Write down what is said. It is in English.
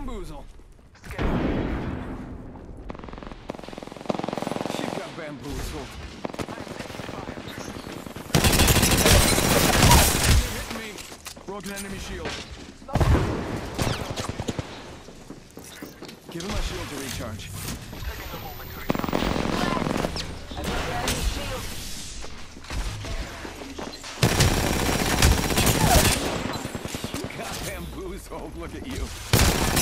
bamboozle. She got bamboozled. You're me. Broken enemy shield. Give him my shield to recharge. You got bamboozled. Look at you.